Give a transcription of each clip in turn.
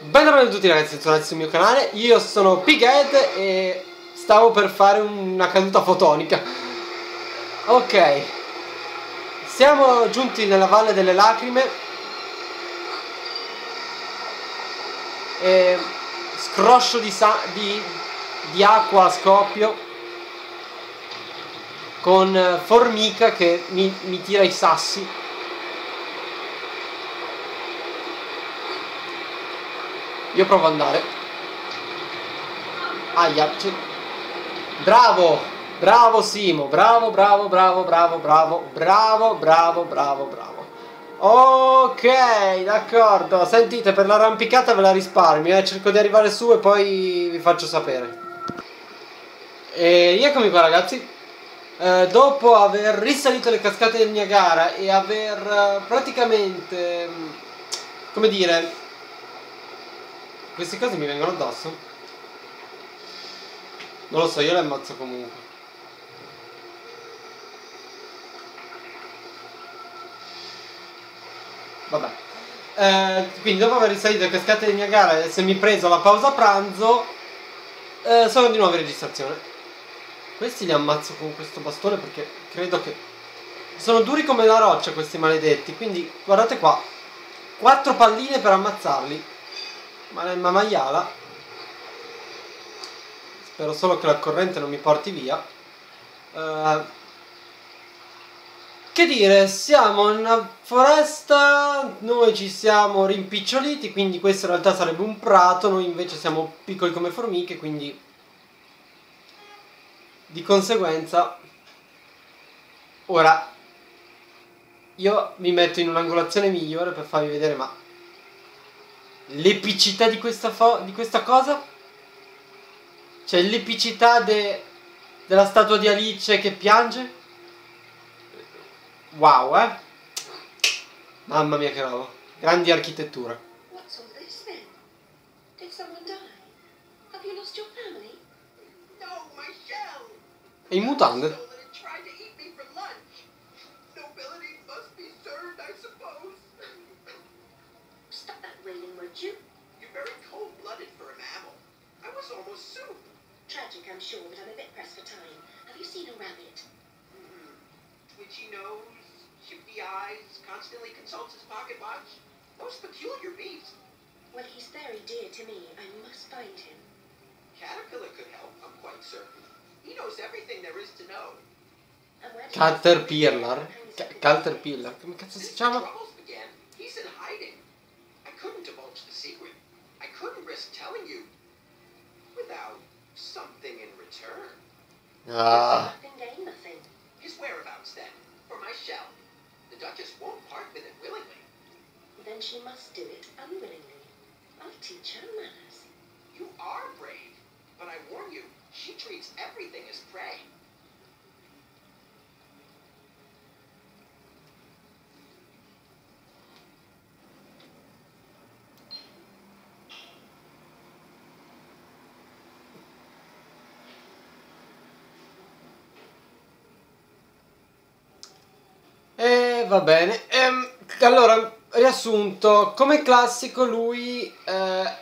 Benvenuti a tutti ragazzi, bentornati sul mio canale, io sono Pighead e stavo per fare una caduta fotonica. Ok, siamo giunti nella Valle delle Lacrime. E Scroscio di, di, di acqua a scoppio con Formica che mi, mi tira i sassi Io provo ad andare. Aia. Bravo! Bravo Simo, bravo, bravo, bravo, bravo, bravo, bravo, bravo, bravo, bravo. Ok, d'accordo. Sentite, per l'arrampicata ve la risparmio, eh. Cerco di arrivare su e poi vi faccio sapere. E eccomi qua ragazzi. Eh, dopo aver risalito le cascate del Niagara e aver uh, praticamente, come dire, queste cose mi vengono addosso? Non lo so, io le ammazzo comunque. Vabbè. Eh, quindi dopo aver risalito le cascate di Niagara e essermi preso la pausa pranzo, eh, sono di nuovo in registrazione. Questi li ammazzo con questo bastone perché credo che... Sono duri come la roccia questi maledetti, quindi guardate qua. Quattro palline per ammazzarli. Maremma maiala. Spero solo che la corrente non mi porti via. Uh, che dire siamo in una foresta noi ci siamo rimpiccioliti quindi questo in realtà sarebbe un prato noi invece siamo piccoli come formiche quindi di conseguenza ora io mi metto in un'angolazione migliore per farvi vedere ma l'epicità di questa, di questa cosa? Cioè l'epicità de della statua di Alice che piange? Wow, eh? Mamma mia che roba. Grandi architettura. E in mutande? Caterpillar? Caterpillar? Come cazzo si chiama? He's in hiding. I couldn't divulge the secret. I couldn't risk telling you without something in return. Ah. nothing. His whereabouts then, for my shell. The Duchess won't part with it willingly. Then she must do it unwillingly. I'll teach her manners. You are brave, but I warn you, she treats everything as prey. Va bene. Ehm, allora, riassunto, come classico lui eh,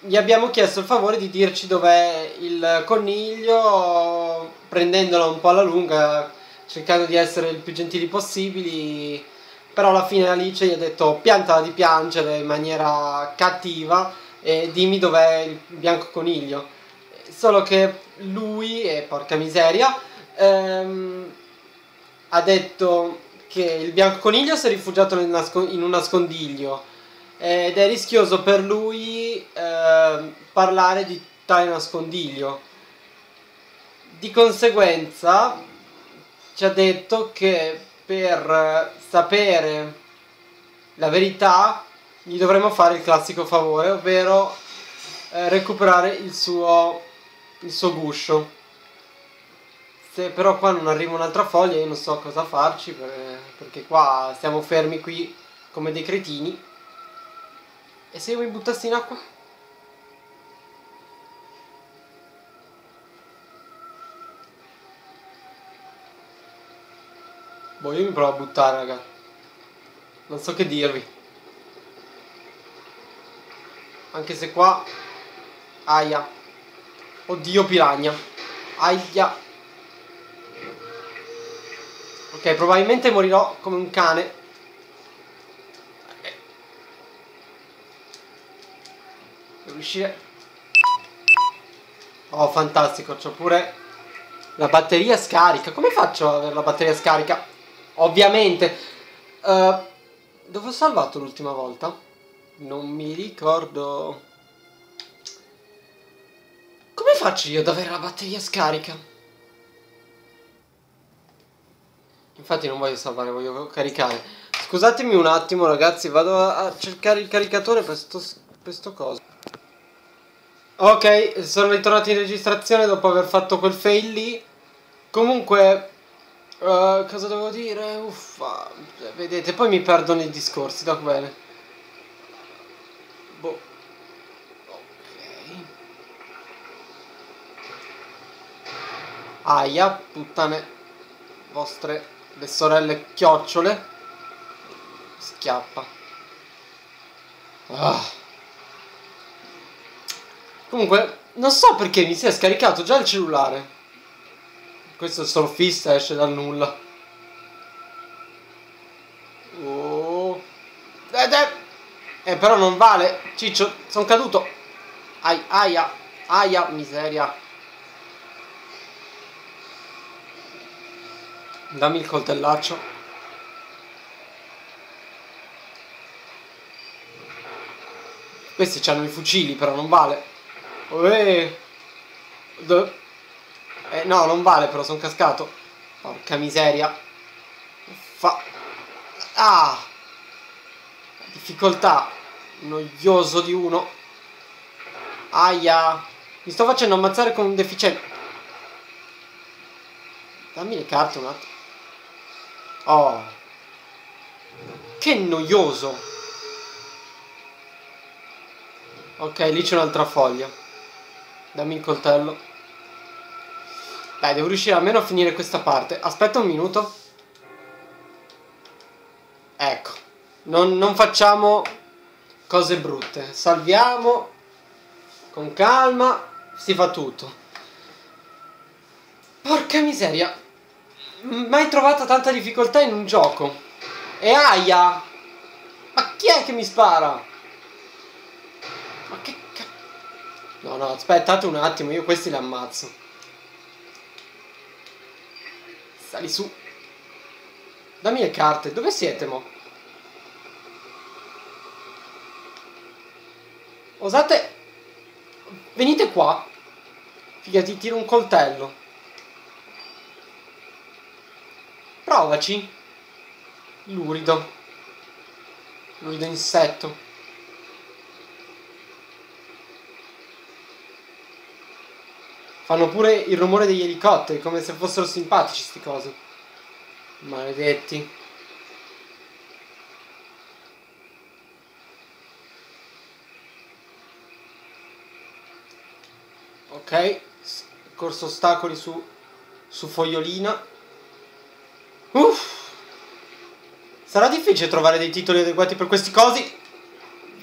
gli abbiamo chiesto il favore di dirci dov'è il coniglio, prendendolo un po' alla lunga, cercando di essere il più gentili possibili, però alla fine Alice gli ha detto piantala di piangere in maniera cattiva e dimmi dov'è il bianco coniglio. Solo che lui, e porca miseria, ehm, ha detto che il bianconiglio si è rifugiato in un nascondiglio ed è rischioso per lui eh, parlare di tale nascondiglio. Di conseguenza ci ha detto che per sapere la verità gli dovremmo fare il classico favore, ovvero eh, recuperare il suo, il suo guscio. Se però qua non arriva un'altra foglia io non so cosa farci perché qua stiamo fermi qui come dei cretini. E se io mi buttassi in acqua? Boh, io mi provo a buttare, raga. Non so che dirvi. Anche se qua... Aia. Oddio, piragna. Aia. Ok, probabilmente morirò come un cane. Devo riuscire... Oh, fantastico, c'ho pure la batteria scarica. Come faccio ad avere la batteria scarica? Ovviamente. Uh, dove ho salvato l'ultima volta? Non mi ricordo. Come faccio io ad avere la batteria scarica? Infatti non voglio salvare, voglio caricare. Scusatemi un attimo ragazzi, vado a cercare il caricatore per sto, per sto coso. Ok, sono ritornato in registrazione dopo aver fatto quel fail lì. Comunque, uh, cosa devo dire? Uffa, vedete, poi mi perdo nei discorsi, va bene. Boh. Aia, puttane vostre, le sorelle chiocciole. Schiappa. Ah. Comunque, non so perché mi si è scaricato già il cellulare. Questo surfista esce dal nulla. Oh. Eh, eh. eh però non vale. Ciccio, sono caduto. Ai, aia, aia, miseria. Dammi il coltellaccio. Questi hanno i fucili, però non vale. Uè. Eh, no, non vale, però sono cascato. Porca miseria. Fa... Ah! Difficoltà. Noioso di uno. Aia. Mi sto facendo ammazzare con un deficiente. Dammi le carte un attimo. Oh. Che noioso. Ok, lì c'è un'altra foglia. Dammi il coltello. Dai, devo riuscire almeno a finire questa parte. Aspetta un minuto. Ecco. Non, non facciamo cose brutte. Salviamo. Con calma. Si fa tutto. Porca miseria. Mai trovato tanta difficoltà in un gioco. E aia! Ma chi è che mi spara? Ma che No, no, aspettate un attimo, io questi li ammazzo. Sali su. Dammi le carte, dove siete, mo? Osate... Venite qua. Figa, ti tiro un coltello. Provaci. Lurido. Lurido insetto. Fanno pure il rumore degli elicotteri, come se fossero simpatici sti cosi. Maledetti. Ok, corso ostacoli su, su fogliolina. Uff. Sarà difficile trovare dei titoli adeguati per questi cosi.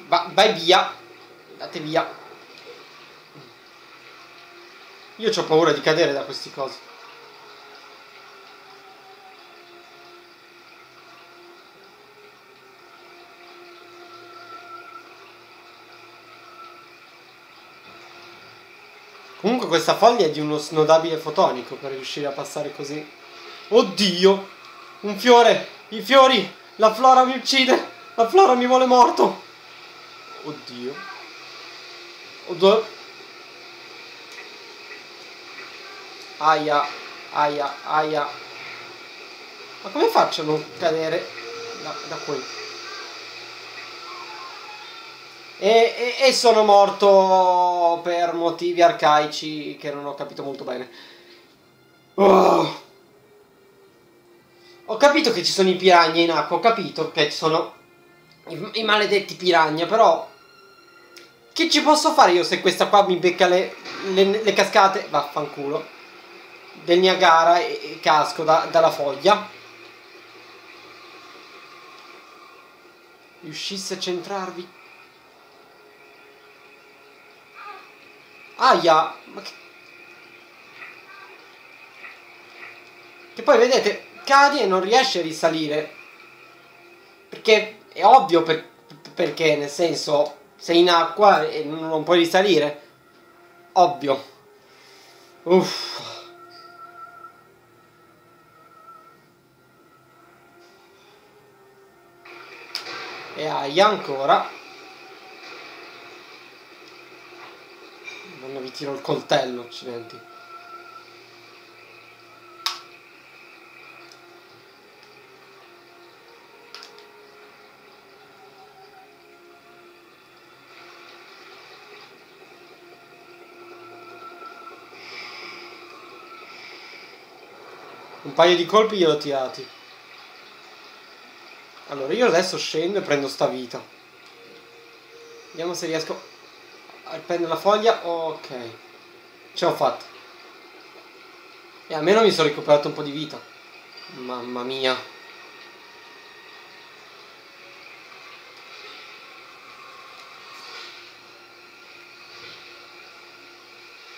Va, vai via. Andate via. Io ho paura di cadere da questi cosi. Comunque questa foglia è di uno snodabile fotonico per riuscire a passare così. Oddio! Un fiore! I fiori! La flora mi uccide! La flora mi vuole morto! Oddio. Oddio. Aia, aia, aia. Ma come faccio a non cadere da, da qui? E, e, e, sono morto per motivi arcaici che non ho capito molto bene. Oh. Ho capito che ci sono i piragni in acqua, ho capito che ci sono i, i maledetti piragna, però... Che ci posso fare io se questa qua mi becca le, le, le cascate? Vaffanculo del Niagara e, e casco da, dalla foglia riuscisse a centrarvi Aia! Ma che... Che poi vedete, cadi e non riesci a risalire. Perché è ovvio per- perché, nel senso, sei in acqua e non puoi risalire. Ovvio. Uff. E aia ancora. Non vi tiro il coltello, accidenti. Paio di colpi gliel'ho tirati. Allora, io adesso scendo e prendo sta vita. Vediamo se riesco a prendere la foglia. Ok. Ce l'ho fatta. E almeno mi sono recuperato un po' di vita. Mamma mia.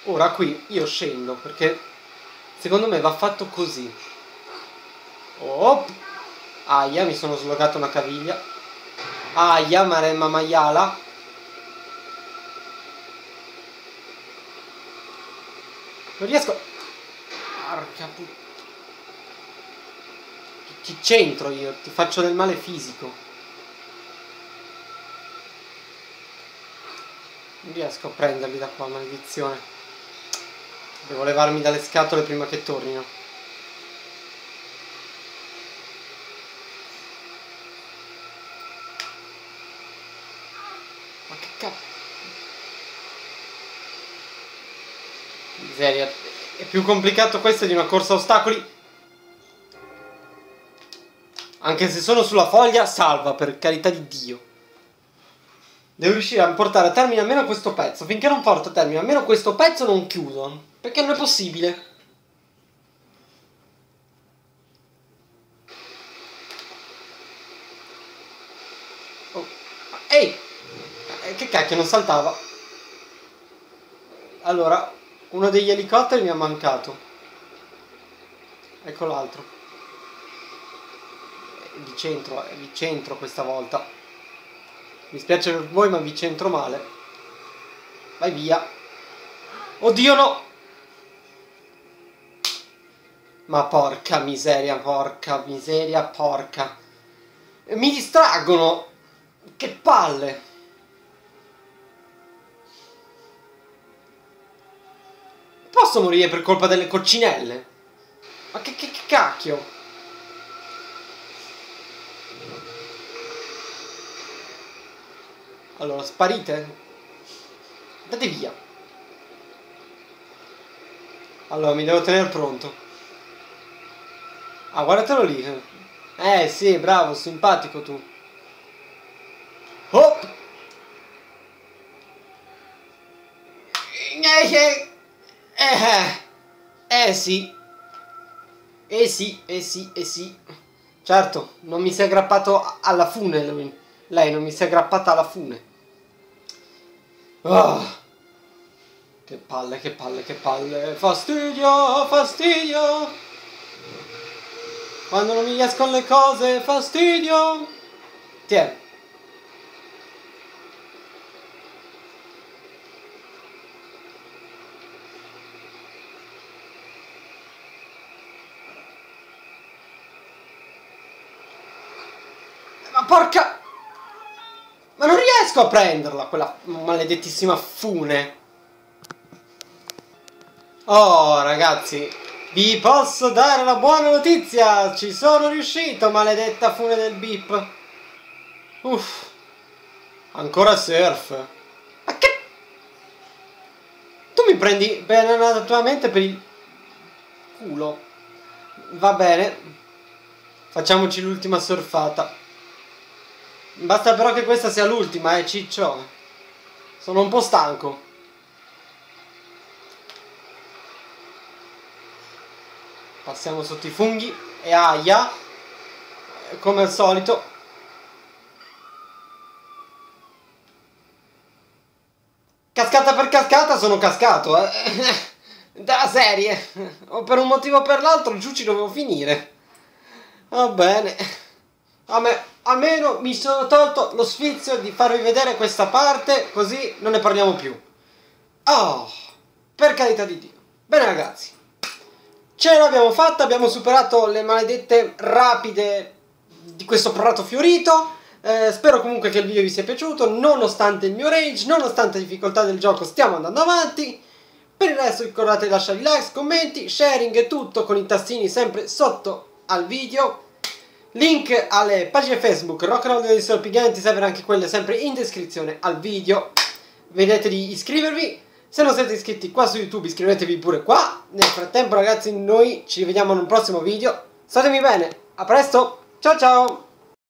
Ora qui io scendo perché secondo me va fatto così. Oh, aia, mi sono slogato una caviglia. Aia, maremma maiala. Non riesco. Porca puttana. Ti centro io, ti faccio del male fisico. Non riesco a prenderli da qua, maledizione. Devo levarmi dalle scatole prima che tornino. Ma che cazzo? Miseria. È più complicato questo di una corsa a ostacoli. Anche se sono sulla foglia, salva, per carità di Dio. Devo riuscire a portare a termine almeno questo pezzo. Finché non porto a termine almeno questo pezzo non chiudo. Perché non è possibile. Oh. Ehi! Eh, Che cacchio, non saltava. Allora, uno degli elicotteri mi ha mancato. Ecco l'altro. Eh, Vi centro, eh, vi centro questa volta. Mi spiace per voi, ma vi centro male. Vai via. Oddio no! Ma porca miseria, porca miseria, porca. Mi distraggono! Che palle! Posso morire per colpa delle coccinelle? Ma che, che, che cacchio? Allora, sparite? Andate via. Allora, mi devo tenere pronto. Ah, guardatelo lì. Eh, sì, bravo, simpatico tu. Oh! Eh, eh, eh, eh sì. Eh sì, eh sì, eh sì. Certo, non mi si è aggrappato alla fune lui. Lei non mi si è aggrappata alla fune. Ah. Che palle, che palle, che palle. Fastidio, fastidio. Quando non mi riescono le cose, fastidio. Tieni. Ma porca... Ma non riesco a prenderla, quella maledettissima fune. Oh, ragazzi, vi posso dare la buona notizia. Ci sono riuscito, maledetta fune del bip. Uff. Ancora surf. Ma che... Tu mi prendi naturalmente per il culo. Va bene. Facciamoci l'ultima surfata. Basta però che questa sia l'ultima, eh, ciccio. Sono un po' stanco. Passiamo sotto i funghi e aia. Come al solito. cascata per cascata sono cascato, eh. Della serie. O per un motivo o per l'altro giù ci dovevo finire. Va bene. A me, almeno mi sono tolto lo sfizio di farvi vedere questa parte, così non ne parliamo più. Oh, per carità di Dio. Bene ragazzi, ce l'abbiamo fatta, abbiamo superato le maledette rapide di questo prato fiorito. Eh, spero comunque che il video vi sia piaciuto, nonostante il mio rage, nonostante le difficoltà del gioco, stiamo andando avanti. Per il resto ricordate di lasciare like, commenti, sharing e tutto con i tastini sempre sotto al video. Link alle pagine Facebook, Rock and Roll dei anche quelle sempre in descrizione al video. Vedete di iscrivervi. Se non siete iscritti qua su YouTube iscrivetevi pure qua. Nel frattempo ragazzi noi ci vediamo in un prossimo video. Statemi bene, a presto, ciao ciao!